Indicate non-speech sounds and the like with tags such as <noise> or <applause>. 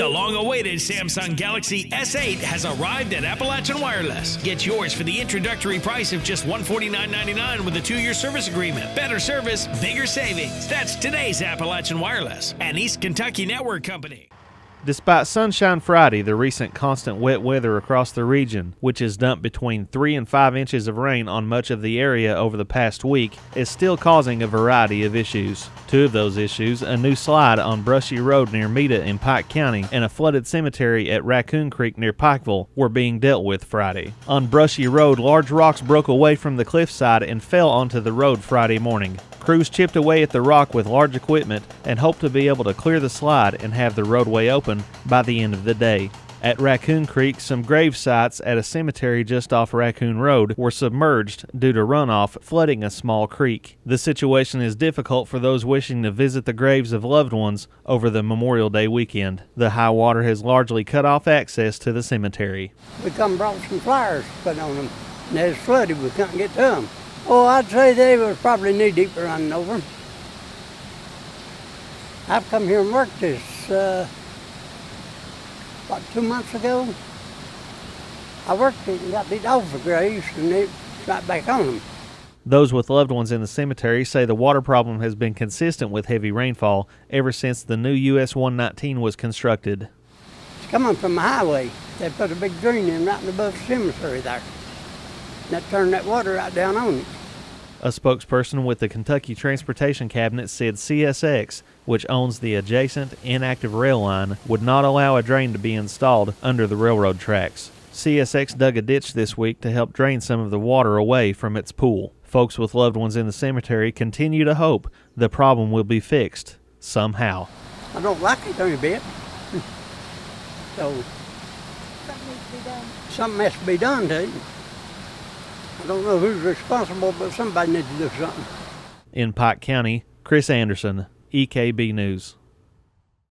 The long awaited Samsung Galaxy S8 has arrived at Appalachian Wireless. Get yours for the introductory price of just $149.99 with a two year service agreement. Better service, bigger savings. That's today's Appalachian Wireless, an East Kentucky network company. Despite Sunshine Friday, the recent constant wet weather across the region, which has dumped between 3 and 5 inches of rain on much of the area over the past week, is still causing a variety of issues. Two of those issues, a new slide on Brushy Road near Meta in Pike County and a flooded cemetery at Raccoon Creek near Pikeville, were being dealt with Friday. On Brushy Road, large rocks broke away from the cliffside and fell onto the road Friday morning. Crews chipped away at the rock with large equipment and hoped to be able to clear the slide and have the roadway open by the end of the day. At Raccoon Creek, some grave sites at a cemetery just off Raccoon Road were submerged due to runoff flooding a small creek. The situation is difficult for those wishing to visit the graves of loved ones over the Memorial Day weekend. The high water has largely cut off access to the cemetery. We come brought some flyers put on them, and they flooded. We couldn't get to them. Oh, I'd say they was probably knee deep running over. I've come here and worked this, uh, about two months ago. I worked it and got these off the graves and they right back on them. Those with loved ones in the cemetery say the water problem has been consistent with heavy rainfall ever since the new US 119 was constructed. It's coming from the highway. They put a big drain in right above the cemetery there. And that turned that water right down on it. A spokesperson with the Kentucky Transportation Cabinet said CSX, which owns the adjacent inactive rail line, would not allow a drain to be installed under the railroad tracks. CSX dug a ditch this week to help drain some of the water away from its pool. Folks with loved ones in the cemetery continue to hope the problem will be fixed somehow. I don't like it any bit. <laughs> so Something needs to be done. something has to be done to it. I don't know who's responsible, but somebody needs to do something. In Pike County, Chris Anderson, EKB News.